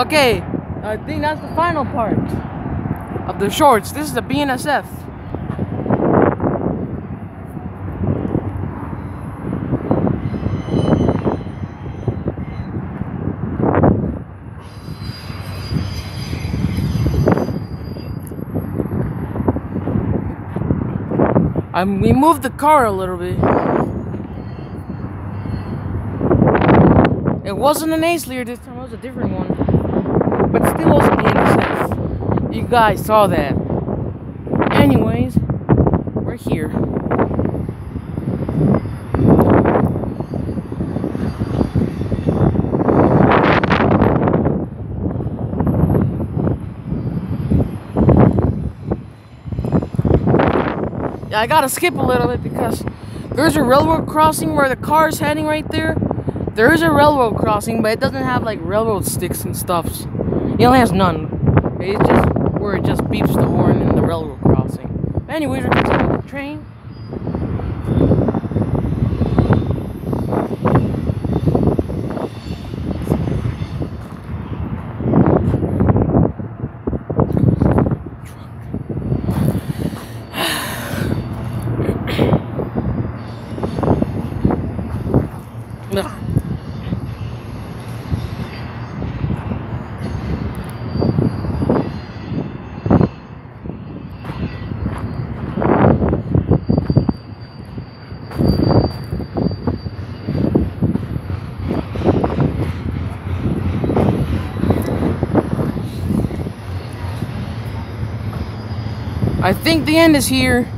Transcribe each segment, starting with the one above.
Okay, I think that's the final part of the shorts. This is the BNSF. I'm, we moved the car a little bit. It wasn't an Ace Lear this time, it was a different one. But still wasn't the NSF. You guys saw that. Anyways, we're here. Yeah, I gotta skip a little bit because there's a railroad crossing where the car is heading right there. There is a railroad crossing, but it doesn't have like railroad sticks and stuffs. It only has none. It's just where it just beeps the horn in the railroad crossing. But Anyways, we're continuing the train. I think the end is here.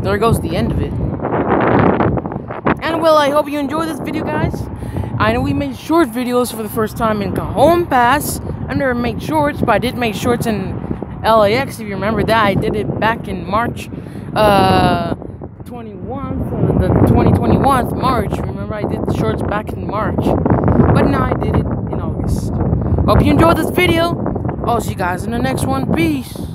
there goes the end of it. And well, I hope you enjoyed this video, guys. I know we made short videos for the first time in Cajon Pass. I never made shorts, but I did make shorts in LAX. If you remember that, I did it back in March uh, 21, uh, the 2021 March. Remember, I did shorts back in March, but now I did it in August. Hope you enjoyed this video. I'll see you guys in the next one. Peace.